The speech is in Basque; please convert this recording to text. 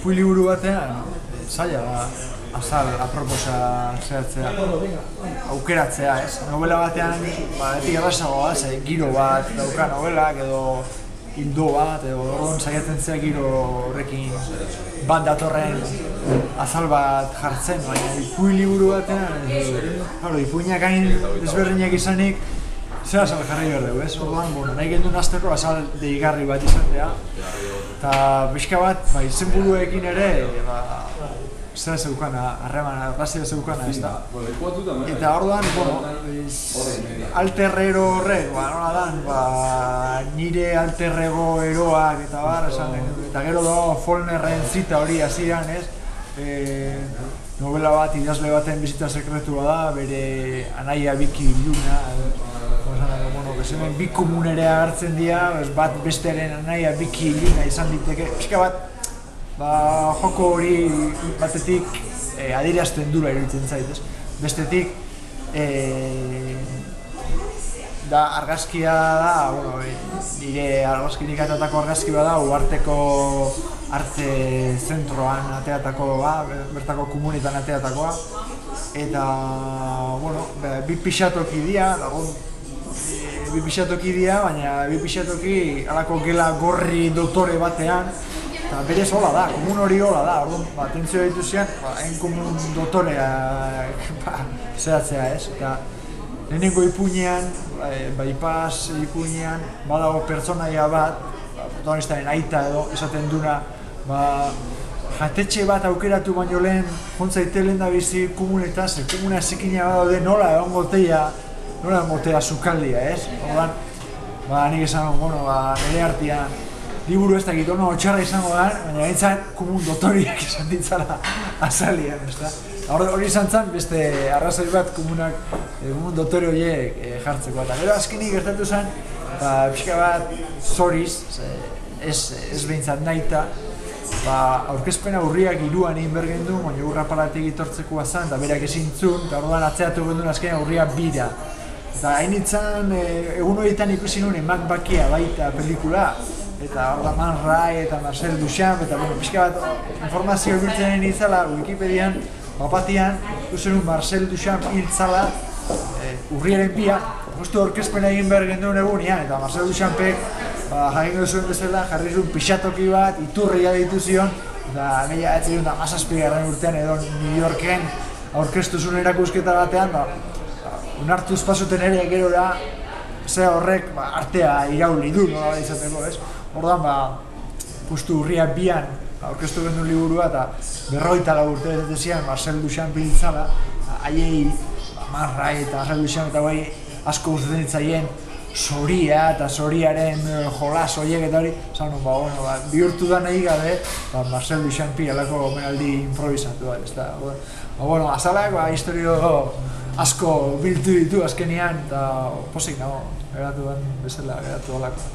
ipuin liburu batean, zaila da, azal, aproposa zehatzea, aukeratzea, ez? Novela batean, ba, etik errazagoa, ze giro bat dauka novelak edo hildo bat, edo orduan saiatzen zea giro horrekin bat datorren azal bat jartzen, baina ipuin liburu batean, ez, claro, ipuinak hain desberdinak izanik, zer azal jarri behar dugu, ez? Orduan, bueno, nahi gendun azteko azal deigarri bat izatea, eta pixka bat, ba, izenburuekin ere, ba, zer zeukana, harremana, razia zeukana, ez da. Eta orduan, bueno, alterrero horrek, ba, nola dan, ba, nire alterrego eroak eta bar, esan, eta gero dago Follnerren zita hori hasieran, ez? E, novela bat, idazle baten bizita sekretua da, bere anaia biki iluna, bueno, bezemen bi komunere agertzen dira, bat besteren anaia biki iluna izan diteke, pixka bat, ba, joko hori batetik e, adierazten dura iruditzen zait, ez? Bestetik, e, da argazkia da, bueno, e, nire argazkinik atatako argazki bada, uarteko arte zentroan ateatakoa, ba, bertako komunitan ateatakoa. Eta, bueno, bi pixatoki dira, e, bi pixatoki dira, baina bi pixatoki alako gela gorri dotore batean, eta berez hola da, komun hori hola da, orduan, ba, atentzioa dituzian, ba, hain komun dotorea, ba, zehatzea ez, eta lehenengo ipuinean, ba, ipaz ipuinean, badago pertsonaia bat, ba, protagonistaren aita edo, esaten duna, ba, jatetxe bat aukeratu baino lehen, jontzaite lehen da bizi komunetan, ze komuna zikina badaude nola egon gotea, nola egon gotea zukaldia, ez? Ordan, ba, nik esan, bueno, ba, nire artean, liburu ez dakit, ono, txarra izango da, baina gaitzan komun dotoriak izan ditzala azalian, ez da? Hori izan zen, beste arrazoi bat komunak, e, komun dotore horiek e, jartzeko. Eta gero azkenik gertatu zen, ba, pixka bat zoriz, ez, ez behintzat nahita, ba, aurkezpen aurriak iruan egin bergen du, baina urra palatik itortzeko zen, eta berak ezin zun, eta orduan atzeatu gendun azken aurria bira. Eta hain itzan, e, egun horietan ikusi nuen emak bakia baita pelikula, eta hor da Man Rai eta Marcel Duchamp, eta bueno, pixka bat informazio biltzen izala Wikipedian, bapatian, ikusten un Marcel Duchamp hiltzala, e, urriaren pia, justu orkezpena egin behar genduen egunean, eta Marcel Duchampek, ba, jain zuen bezala, jarri zuen pixatoki bat, iturria ditu zion, eta nila ez zion da mazazpigarren urtean edo New Yorken aurkeztu zuen erakusketa batean, ba, unartuz pasuten ere gerora, ze horrek ba, artea irauli du, nola izateko, ez? Ordan ba, justu urria bian aurkeztu gendu liburua eta berroita lau urte ez zian Marcel Duchamp biltzala, haiei ba, marrai eta Marcel Duchamp eta bai asko gustatzen ditzaien soria eta soriaren uh, jolas horiek eta hori, zan ba, bueno, ba, bihurtu da nahi gabe, ba, Marcel Duchamp alako omenaldi improvisatu da, ez da, ba, bueno, azalak, ba, historio asko biltu ditu azkenian, eta posik nago, geratu den bezala, geratu alako.